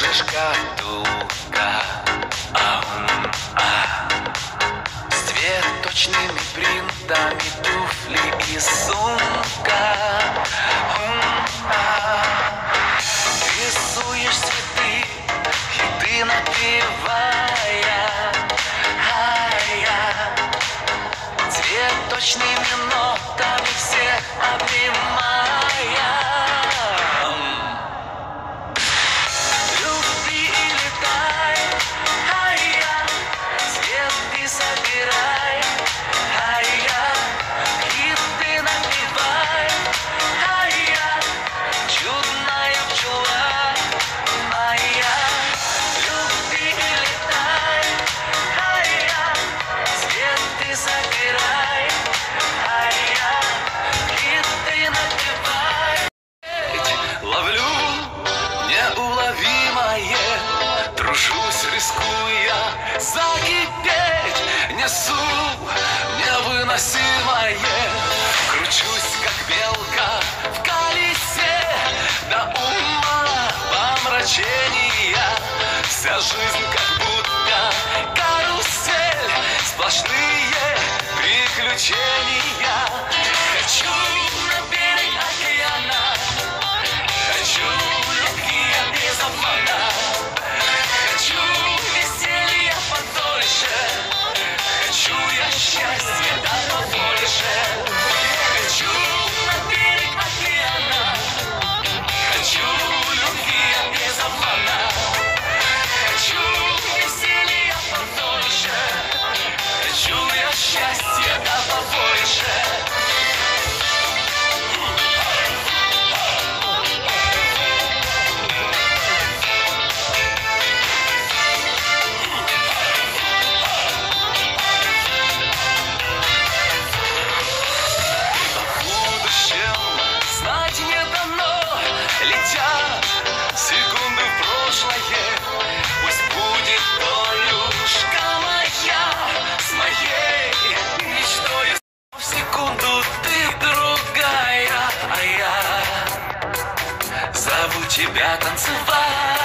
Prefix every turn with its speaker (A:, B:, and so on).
A: resgatou da несу невыносимое. Кручусь, как белка в колесе до ума помрачения. Вся жизнь как будто карусель, сплошные приключения. тебя танцевать.